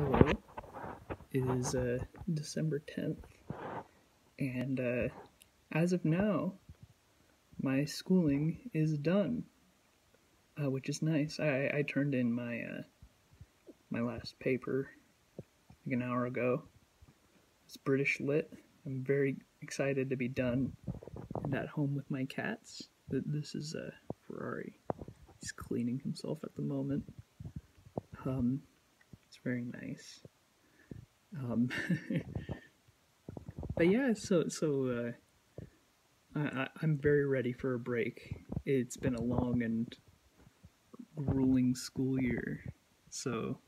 Hello. It is uh, December 10th, and uh, as of now, my schooling is done, uh, which is nice. I, I turned in my uh, my last paper like an hour ago. It's British Lit. I'm very excited to be done and at home with my cats. This is uh, Ferrari. He's cleaning himself at the moment. Um, very nice. Um, but yeah, so so uh, I, I'm very ready for a break. It's been a long and grueling school year, so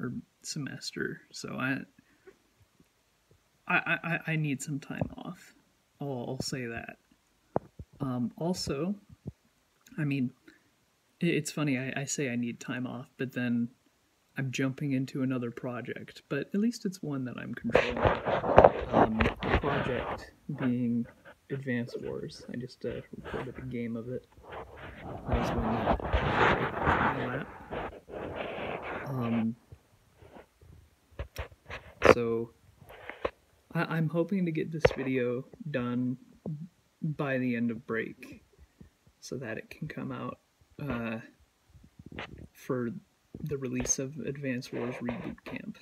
or semester. So I I I, I need some time off. I'll, I'll say that. Um, also, I mean, it's funny. I, I say I need time off, but then I'm jumping into another project, but at least it's one that I'm controlling. Um, project being Advance Wars. I just uh, recorded a game of it. That was lap. Um, so I- I'm hoping to get this video done by the end of break, so that it can come out uh, for the release of Advance Wars Reboot Camp.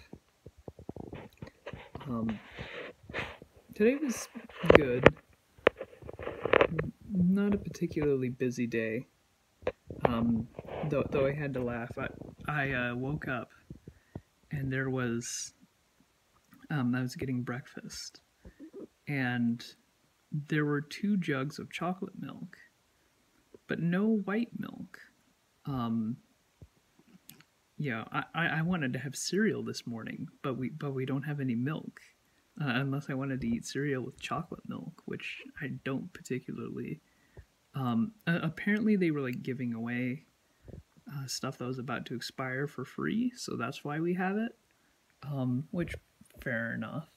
Um, today was good. Not a particularly busy day. Um, though, though I had to laugh. I, I uh, woke up and there was. Um, I was getting breakfast, and there were two jugs of chocolate milk, but no white milk. Um, yeah, I, I wanted to have cereal this morning, but we but we don't have any milk, uh, unless I wanted to eat cereal with chocolate milk, which I don't particularly. Um, uh, apparently they were like giving away uh, stuff that was about to expire for free, so that's why we have it. Um, which fair enough,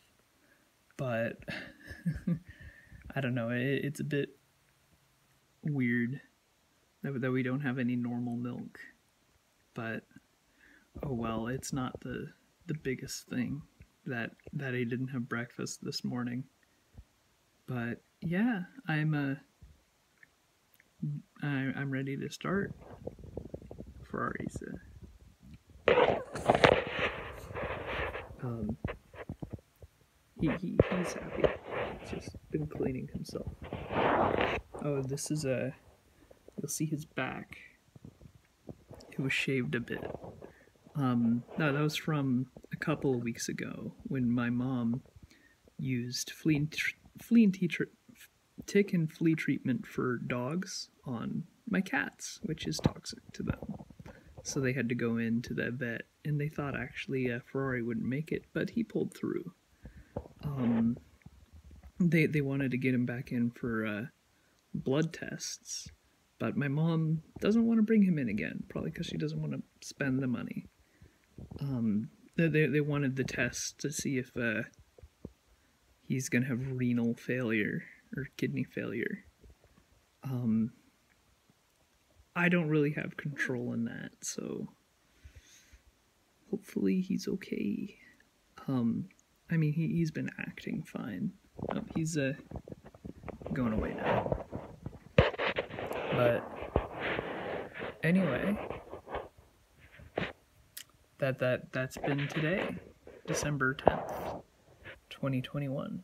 but I don't know. It, it's a bit weird that that we don't have any normal milk, but oh well, it's not the the biggest thing that that I didn't have breakfast this morning. But yeah, I'm uh I, I'm ready to start. Ferrari's uh, um he, he he's happy. He's just been cleaning himself. Oh, this is a you'll see his back. It was shaved a bit. Um, no, that was from a couple of weeks ago when my mom used flea and, flea and tick and flea treatment for dogs on my cats, which is toxic to them. So they had to go into the vet, and they thought actually uh, Ferrari wouldn't make it, but he pulled through. Um, they they wanted to get him back in for uh, blood tests, but my mom doesn't want to bring him in again, probably because she doesn't want to spend the money. Um, they, they wanted the test to see if uh, he's gonna have renal failure or kidney failure. Um, I don't really have control in that, so hopefully he's okay. Um, I mean he he's been acting fine. Oh, he's uh going away now. But anyway, that that that's been today, December 10th, 2021.